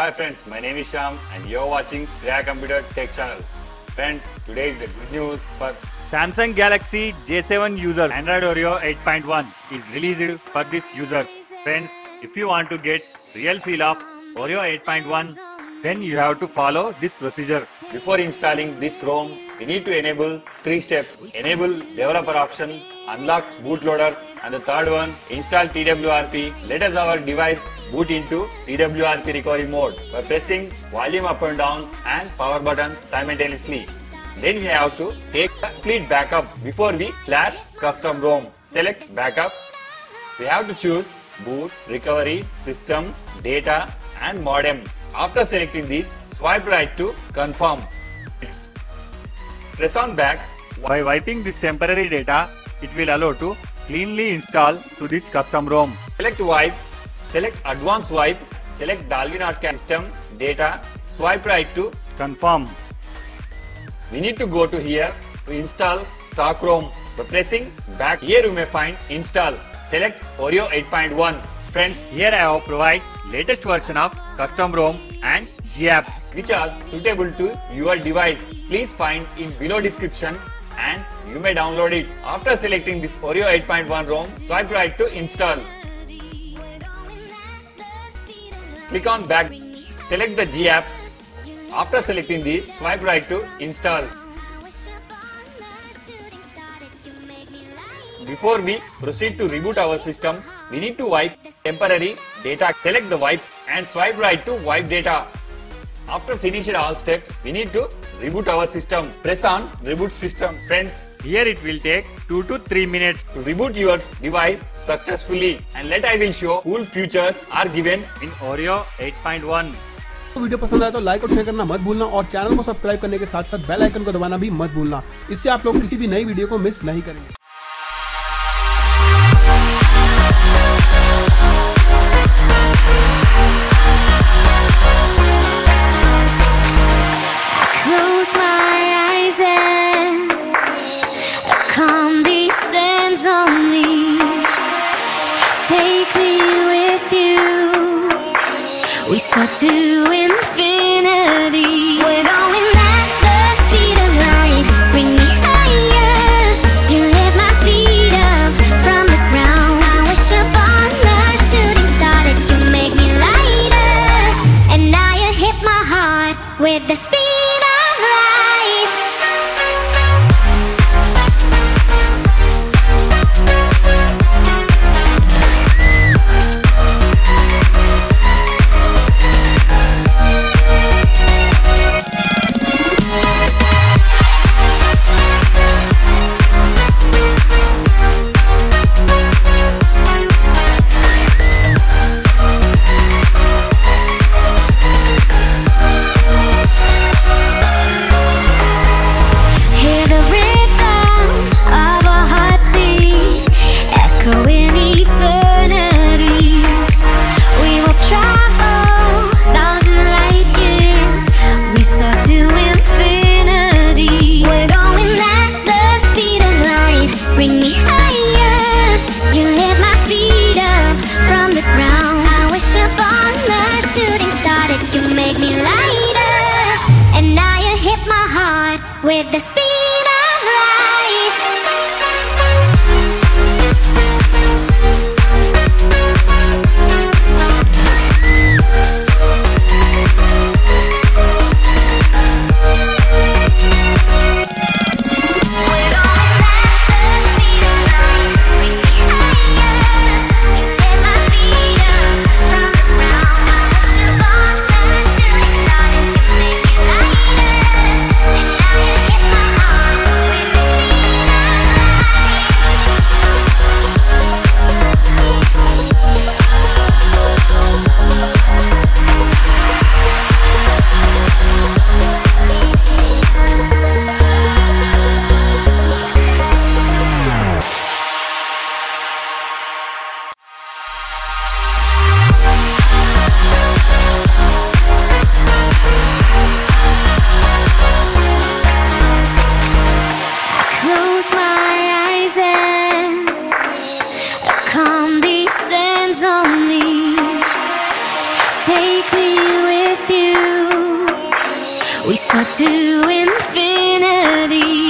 Hi friends, my name is Sham and you're watching Sriya Computer Tech Channel. Friends, today is the good news for Samsung Galaxy J7 users. Android Oreo 8.1 is released for these users. Friends, if you want to get real feel of Oreo 8.1, then you have to follow this procedure. Before installing this ROM, we need to enable three steps. Enable developer option, unlock bootloader, and the third one, install TWRP. Let us our device boot into TWRP recovery mode by pressing volume up and down and power button simultaneously. Then we have to take a complete backup before we flash custom ROM. Select backup. We have to choose boot, recovery, system, data and modem. After selecting these, swipe right to confirm. Press on back. By wiping this temporary data, it will allow to cleanly install to this custom ROM. Select wipe, select advanced wipe, select Dalvik/ART cache system, data, swipe right to confirm. We need to go to here to install stock ROM. By pressing back here you may find install. Select Oreo 8.1. Friends, here I have provide latest version of custom ROM and GApps which are suitable to your device. Please find in below description and you may download it. After selecting this Oreo 8.1 ROM, swipe right to install. Click on back, select the GApps. After selecting these, swipe right to install. Before we proceed to reboot our system, we need to wipe temporary data. Select the wipe and swipe right to wipe data. After finishing all steps, we need to reboot our system. Press on reboot system. Friends, here it will take 2 to 3 minutes to reboot your device successfully. And let I will show cool features are given in Oreo 8.1. तो video पसंद आया तो like और share करना मत भूलना और channel को सब्सक्राइब करने के साथ साथ बेल आइकन को दबाना भी मत भूलना इससे आप लोग किसी भी नई वीडियो को मिस नहीं करेंगे Soar to infinity. We're going with the speed We soar to infinity.